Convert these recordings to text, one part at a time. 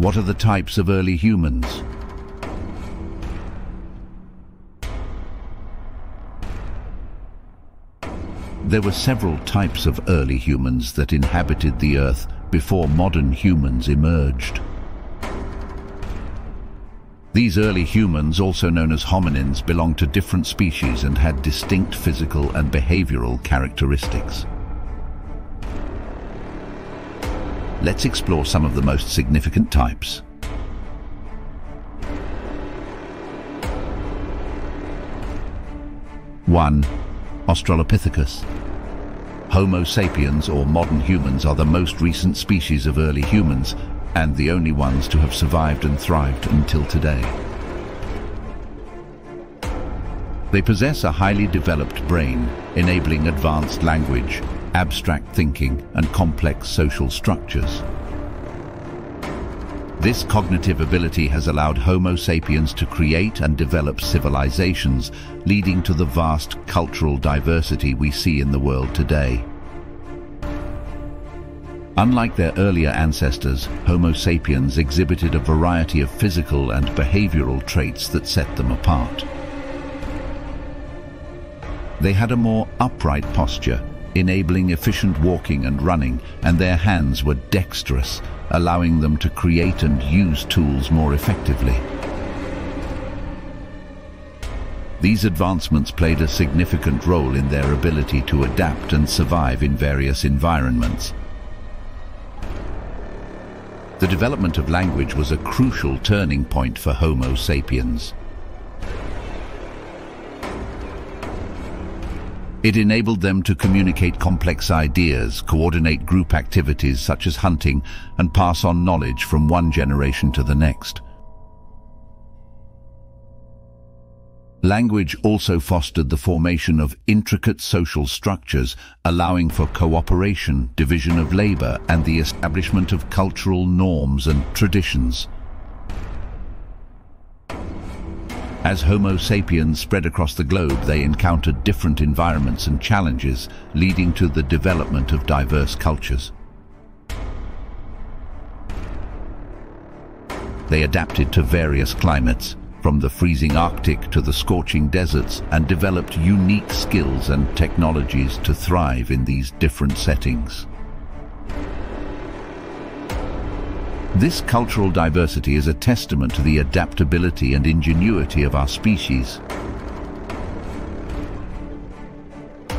What are the types of early humans? There were several types of early humans that inhabited the Earth before modern humans emerged. These early humans, also known as hominins, belonged to different species and had distinct physical and behavioral characteristics. Let's explore some of the most significant types. One, Australopithecus. Homo sapiens, or modern humans, are the most recent species of early humans and the only ones to have survived and thrived until today. They possess a highly developed brain, enabling advanced language, abstract thinking and complex social structures. This cognitive ability has allowed Homo sapiens to create and develop civilizations, leading to the vast cultural diversity we see in the world today. Unlike their earlier ancestors, Homo sapiens exhibited a variety of physical and behavioral traits that set them apart. They had a more upright posture, enabling efficient walking and running, and their hands were dexterous, allowing them to create and use tools more effectively. These advancements played a significant role in their ability to adapt and survive in various environments. The development of language was a crucial turning point for Homo sapiens. It enabled them to communicate complex ideas, coordinate group activities such as hunting, and pass on knowledge from one generation to the next. Language also fostered the formation of intricate social structures, allowing for cooperation, division of labor, and the establishment of cultural norms and traditions. As Homo sapiens spread across the globe, they encountered different environments and challenges, leading to the development of diverse cultures. They adapted to various climates, from the freezing Arctic to the scorching deserts, and developed unique skills and technologies to thrive in these different settings. This cultural diversity is a testament to the adaptability and ingenuity of our species.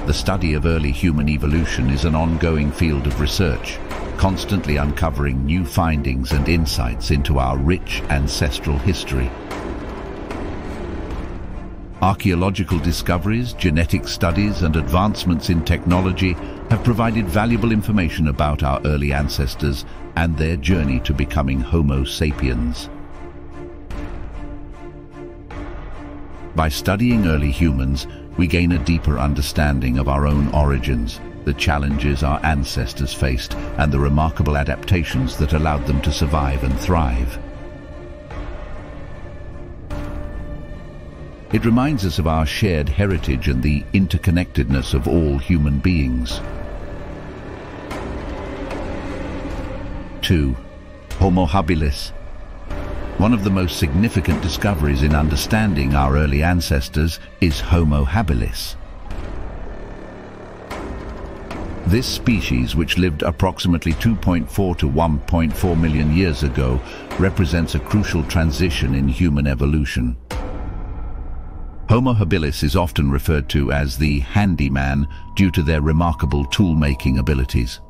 The study of early human evolution is an ongoing field of research, constantly uncovering new findings and insights into our rich ancestral history. Archaeological discoveries, genetic studies and advancements in technology have provided valuable information about our early ancestors and their journey to becoming Homo sapiens. By studying early humans, we gain a deeper understanding of our own origins, the challenges our ancestors faced, and the remarkable adaptations that allowed them to survive and thrive. It reminds us of our shared heritage and the interconnectedness of all human beings. 2. Homo habilis. One of the most significant discoveries in understanding our early ancestors is Homo habilis. This species, which lived approximately 2.4 to 1.4 million years ago, represents a crucial transition in human evolution. Homo habilis is often referred to as the handyman due to their remarkable tool-making abilities.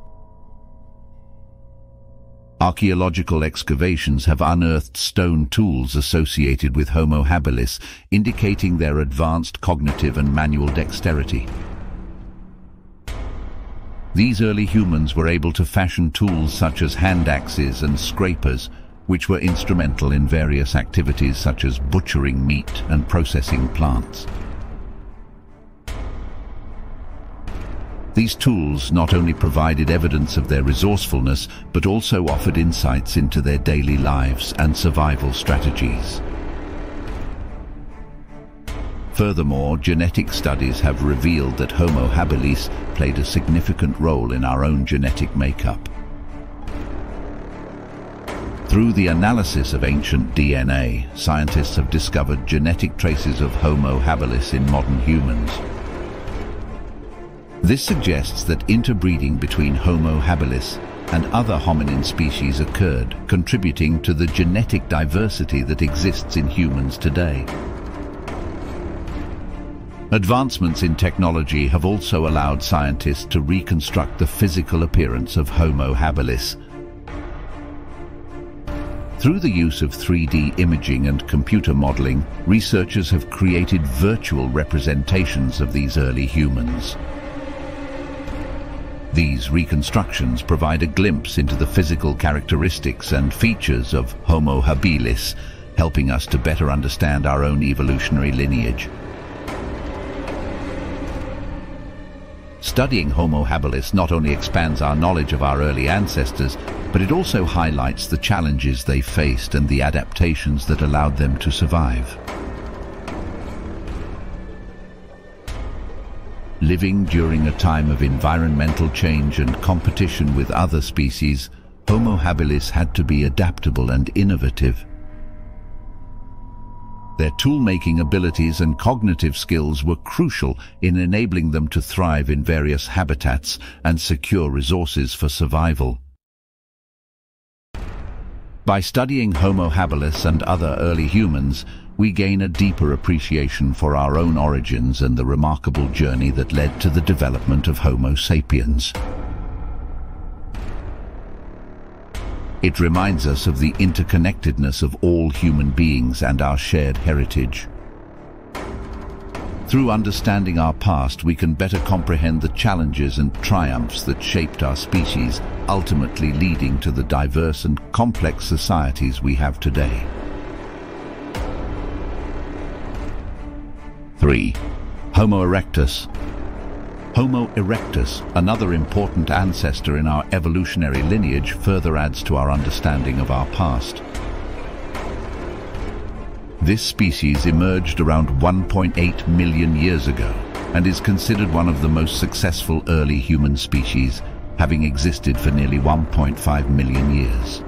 Archaeological excavations have unearthed stone tools associated with Homo habilis, indicating their advanced cognitive and manual dexterity. These early humans were able to fashion tools such as hand axes and scrapers, which were instrumental in various activities such as butchering meat and processing plants. These tools not only provided evidence of their resourcefulness, but also offered insights into their daily lives and survival strategies. Furthermore, genetic studies have revealed that Homo habilis played a significant role in our own genetic makeup. Through the analysis of ancient DNA, scientists have discovered genetic traces of Homo habilis in modern humans. This suggests that interbreeding between Homo habilis and other hominin species occurred, contributing to the genetic diversity that exists in humans today. Advancements in technology have also allowed scientists to reconstruct the physical appearance of Homo habilis. Through the use of 3D imaging and computer modeling, researchers have created virtual representations of these early humans. These reconstructions provide a glimpse into the physical characteristics and features of Homo habilis, helping us to better understand our own evolutionary lineage. Studying Homo habilis not only expands our knowledge of our early ancestors, but it also highlights the challenges they faced and the adaptations that allowed them to survive. Living during a time of environmental change and competition with other species, Homo habilis had to be adaptable and innovative. Their tool-making abilities and cognitive skills were crucial in enabling them to thrive in various habitats and secure resources for survival. By studying Homo habilis and other early humans, we gain a deeper appreciation for our own origins and the remarkable journey that led to the development of Homo sapiens. It reminds us of the interconnectedness of all human beings and our shared heritage. Through understanding our past, we can better comprehend the challenges and triumphs that shaped our species, ultimately leading to the diverse and complex societies we have today. 3. Homo erectus. Homo erectus, another important ancestor in our evolutionary lineage, further adds to our understanding of our past. This species emerged around 1.8 million years ago and is considered one of the most successful early human species, having existed for nearly 1.5 million years.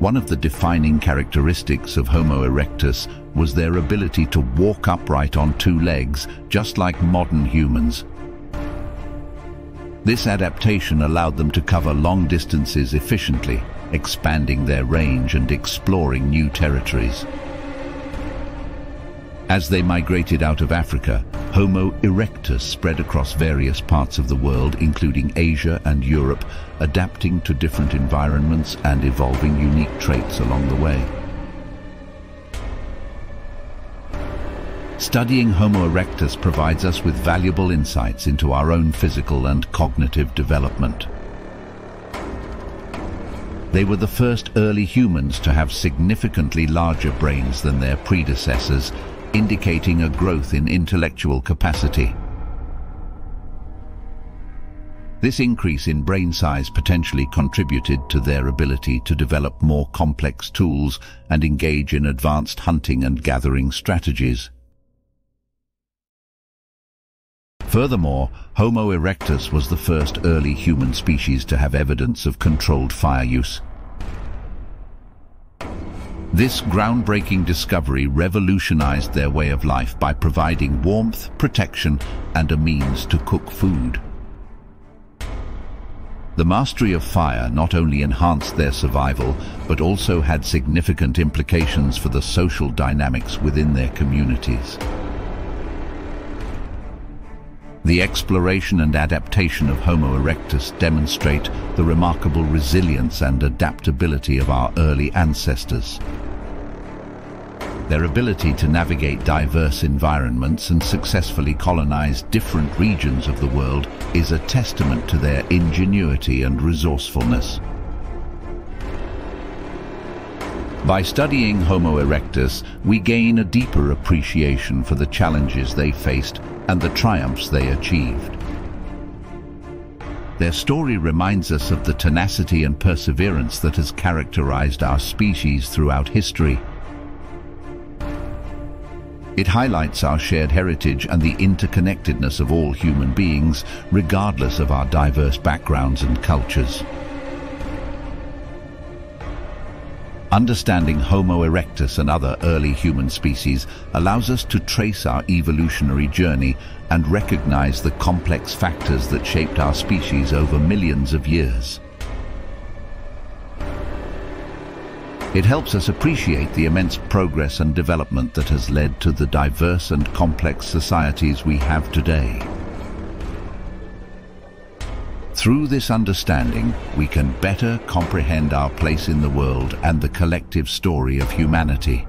One of the defining characteristics of Homo erectus was their ability to walk upright on two legs, just like modern humans. This adaptation allowed them to cover long distances efficiently, expanding their range and exploring new territories. As they migrated out of Africa, Homo erectus spread across various parts of the world, including Asia and Europe, adapting to different environments and evolving unique traits along the way. Studying Homo erectus provides us with valuable insights into our own physical and cognitive development. They were the first early humans to have significantly larger brains than their predecessors indicating a growth in intellectual capacity. This increase in brain size potentially contributed to their ability to develop more complex tools and engage in advanced hunting and gathering strategies. Furthermore, Homo erectus was the first early human species to have evidence of controlled fire use. This groundbreaking discovery revolutionized their way of life by providing warmth, protection, and a means to cook food. The mastery of fire not only enhanced their survival, but also had significant implications for the social dynamics within their communities. The exploration and adaptation of Homo erectus demonstrate the remarkable resilience and adaptability of our early ancestors. Their ability to navigate diverse environments and successfully colonize different regions of the world is a testament to their ingenuity and resourcefulness. By studying Homo erectus, we gain a deeper appreciation for the challenges they faced and the triumphs they achieved. Their story reminds us of the tenacity and perseverance that has characterized our species throughout history. It highlights our shared heritage and the interconnectedness of all human beings, regardless of our diverse backgrounds and cultures. Understanding Homo erectus and other early human species allows us to trace our evolutionary journey and recognize the complex factors that shaped our species over millions of years. It helps us appreciate the immense progress and development that has led to the diverse and complex societies we have today. Through this understanding, we can better comprehend our place in the world and the collective story of humanity.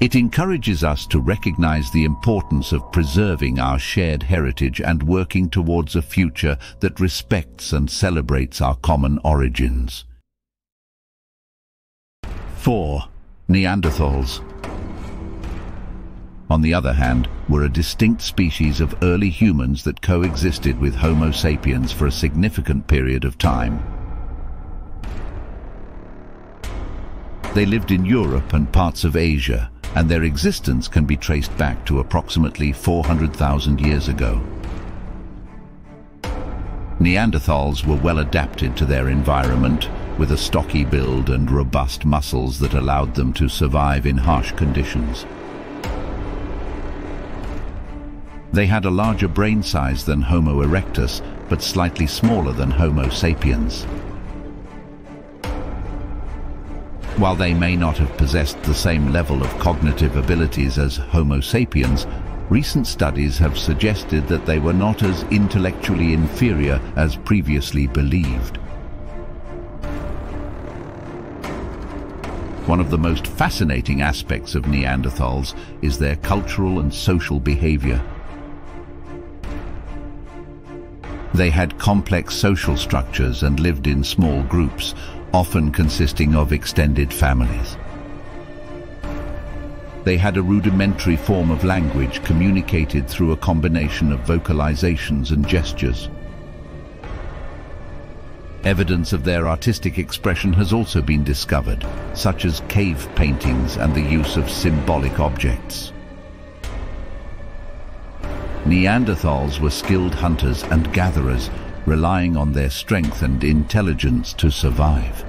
It encourages us to recognize the importance of preserving our shared heritage and working towards a future that respects and celebrates our common origins. 4. Neanderthals on the other hand, were a distinct species of early humans that coexisted with Homo sapiens for a significant period of time. They lived in Europe and parts of Asia, and their existence can be traced back to approximately 400,000 years ago. Neanderthals were well adapted to their environment, with a stocky build and robust muscles that allowed them to survive in harsh conditions. They had a larger brain size than Homo erectus, but slightly smaller than Homo sapiens. While they may not have possessed the same level of cognitive abilities as Homo sapiens, recent studies have suggested that they were not as intellectually inferior as previously believed. One of the most fascinating aspects of Neanderthals is their cultural and social behavior. They had complex social structures and lived in small groups, often consisting of extended families. They had a rudimentary form of language communicated through a combination of vocalizations and gestures. Evidence of their artistic expression has also been discovered, such as cave paintings and the use of symbolic objects. Neanderthals were skilled hunters and gatherers, relying on their strength and intelligence to survive.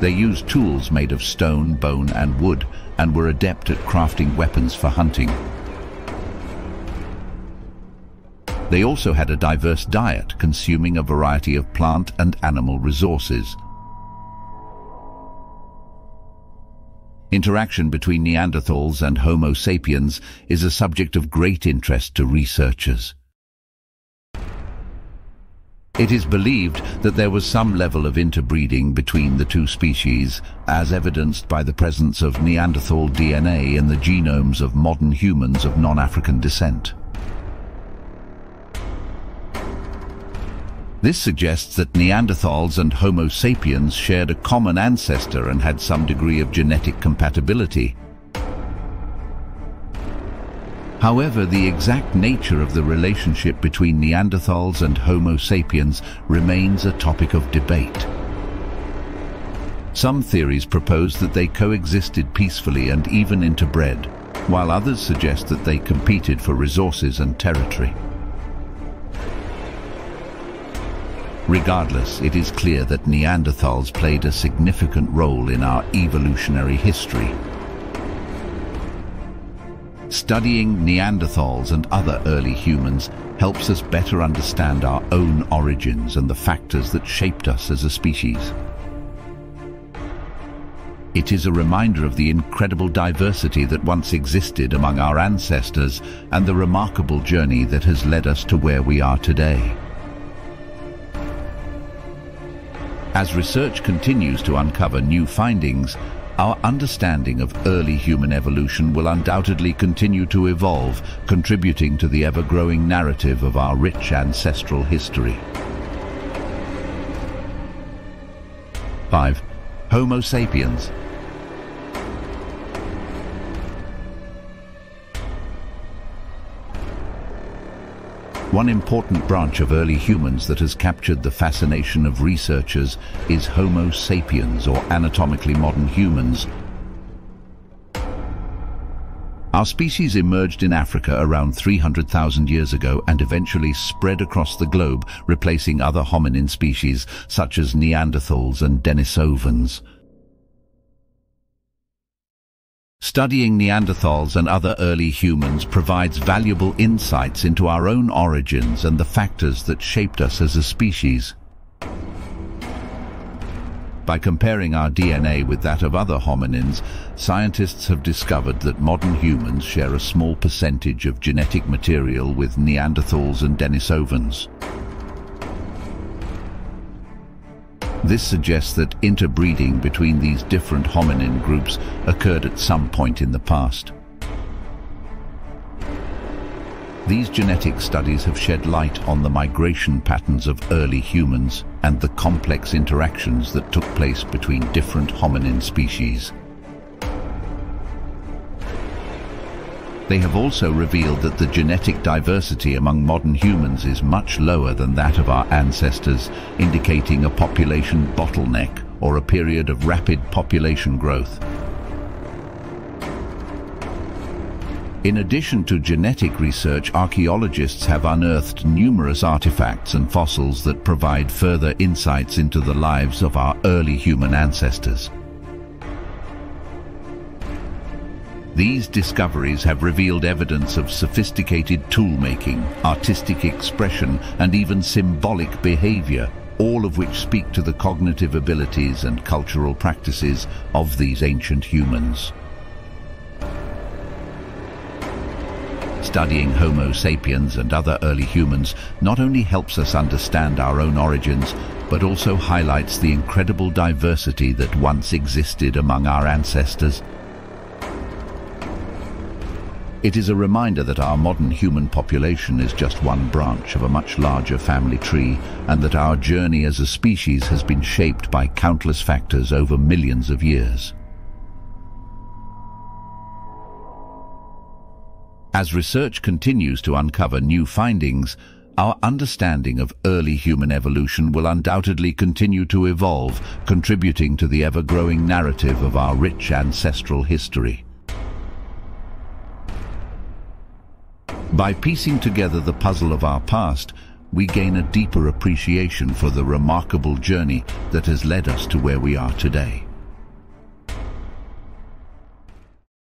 They used tools made of stone, bone and wood and were adept at crafting weapons for hunting. They also had a diverse diet, consuming a variety of plant and animal resources. Interaction between Neanderthals and Homo sapiens is a subject of great interest to researchers. It is believed that there was some level of interbreeding between the two species, as evidenced by the presence of Neanderthal DNA in the genomes of modern humans of non-African descent. This suggests that Neanderthals and Homo sapiens shared a common ancestor and had some degree of genetic compatibility. However, the exact nature of the relationship between Neanderthals and Homo sapiens remains a topic of debate. Some theories propose that they coexisted peacefully and even interbred, while others suggest that they competed for resources and territory. Regardless, it is clear that Neanderthals played a significant role in our evolutionary history. Studying Neanderthals and other early humans helps us better understand our own origins and the factors that shaped us as a species. It is a reminder of the incredible diversity that once existed among our ancestors and the remarkable journey that has led us to where we are today. As research continues to uncover new findings, our understanding of early human evolution will undoubtedly continue to evolve, contributing to the ever-growing narrative of our rich ancestral history. 5. Homo sapiens One important branch of early humans that has captured the fascination of researchers is Homo sapiens, or anatomically modern humans. Our species emerged in Africa around 300,000 years ago and eventually spread across the globe, replacing other hominin species such as Neanderthals and Denisovans. Studying Neanderthals and other early humans provides valuable insights into our own origins and the factors that shaped us as a species. By comparing our DNA with that of other hominins, scientists have discovered that modern humans share a small percentage of genetic material with Neanderthals and Denisovans. This suggests that interbreeding between these different hominin groups occurred at some point in the past. These genetic studies have shed light on the migration patterns of early humans and the complex interactions that took place between different hominin species. They have also revealed that the genetic diversity among modern humans is much lower than that of our ancestors, indicating a population bottleneck or a period of rapid population growth. In addition to genetic research, archaeologists have unearthed numerous artifacts and fossils that provide further insights into the lives of our early human ancestors. These discoveries have revealed evidence of sophisticated tool-making, artistic expression and even symbolic behavior, all of which speak to the cognitive abilities and cultural practices of these ancient humans. Studying Homo sapiens and other early humans not only helps us understand our own origins, but also highlights the incredible diversity that once existed among our ancestors. It is a reminder that our modern human population is just one branch of a much larger family tree and that our journey as a species has been shaped by countless factors over millions of years. As research continues to uncover new findings, our understanding of early human evolution will undoubtedly continue to evolve, contributing to the ever-growing narrative of our rich ancestral history. By piecing together the puzzle of our past, we gain a deeper appreciation for the remarkable journey that has led us to where we are today.